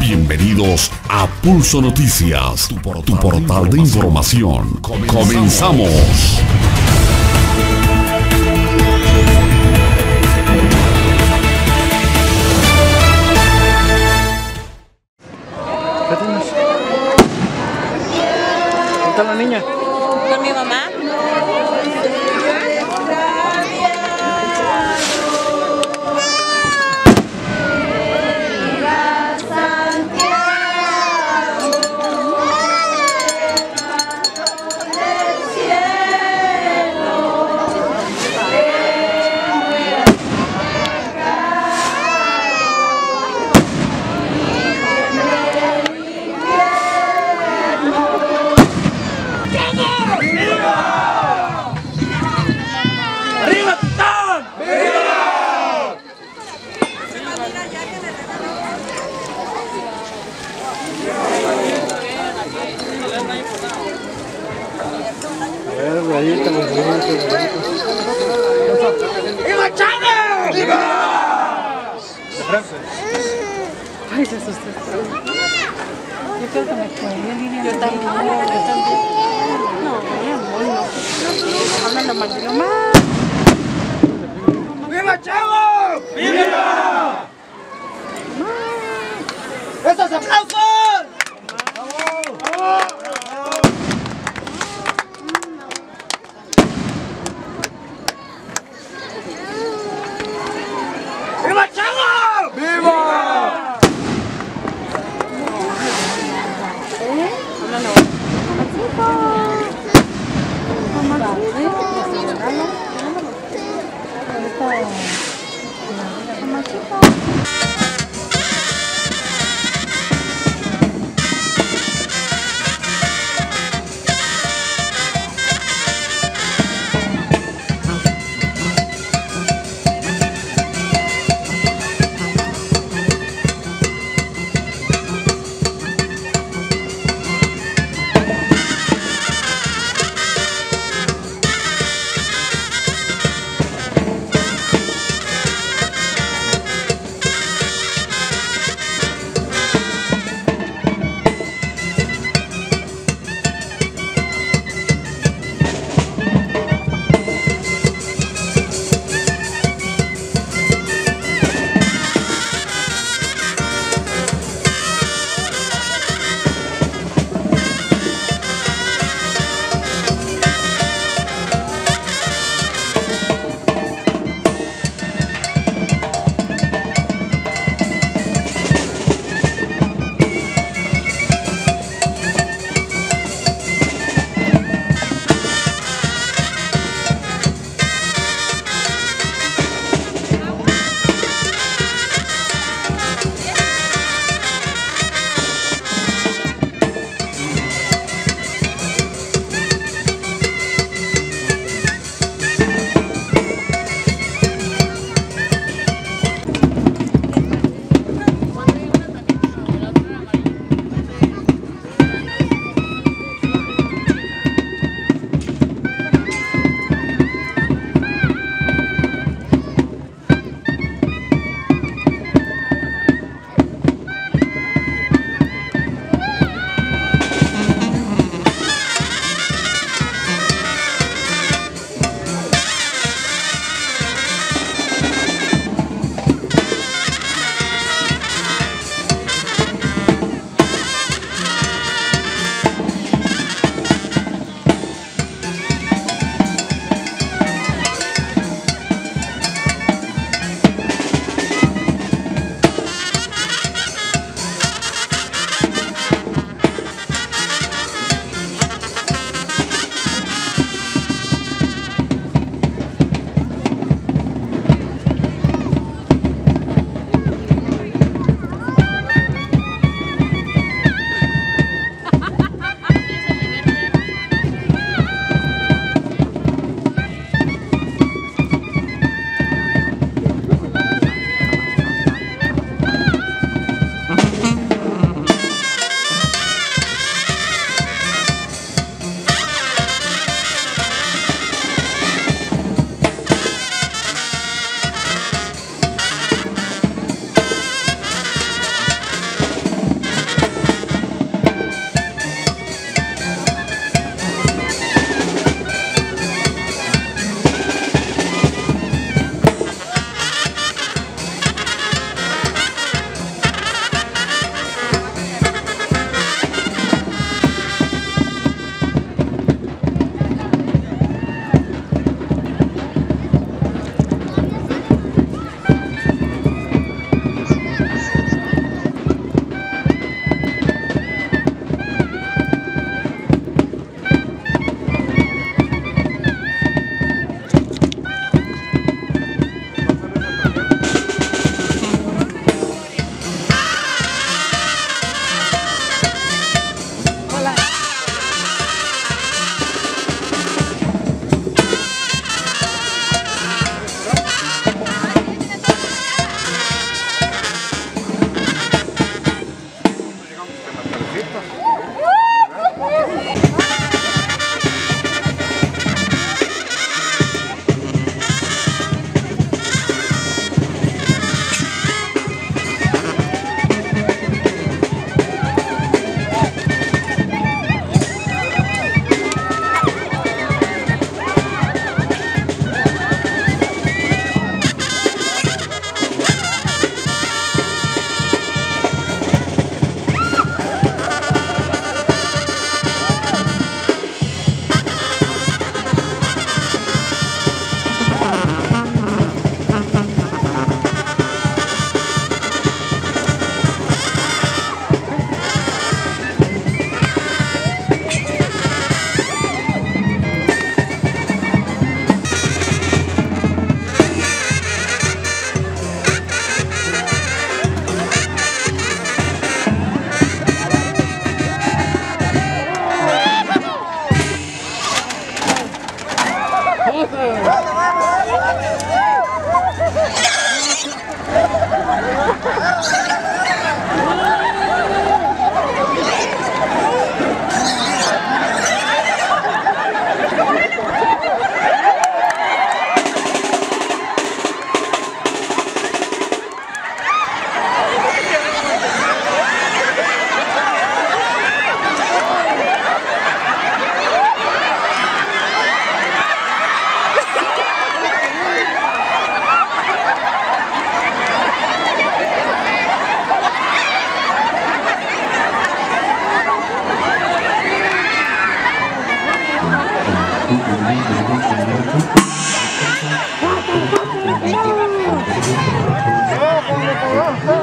Bienvenidos a Pulso Noticias, tu portal, de información. Comenzamos. ¿Dónde está la niña? Con mi mamá. Yo también. Yo también. No, mi amor, no. Hablando mal de lo más. ¡Viva Chavo! ¡Viva! ¡Esos aplausos! Rosa! ¡Vamos,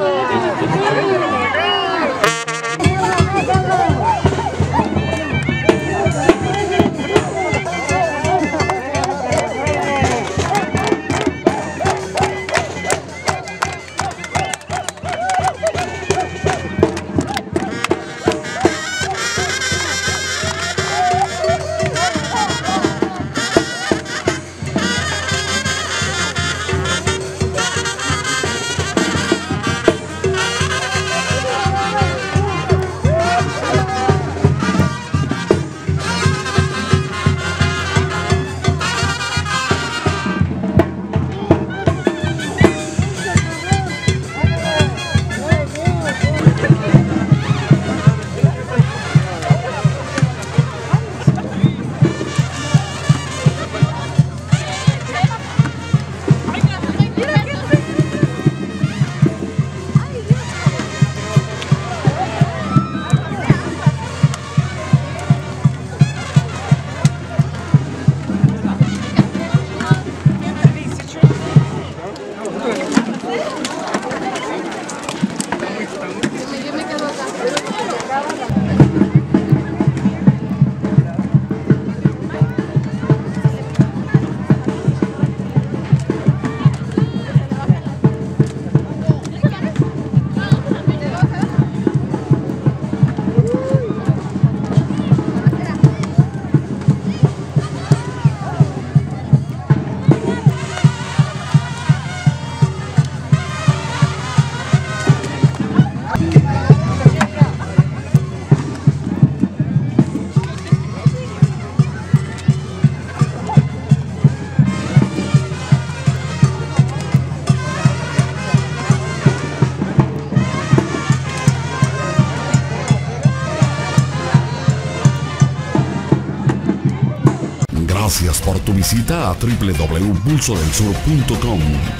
Gracias por tu visita a www.pulsodelsur.com.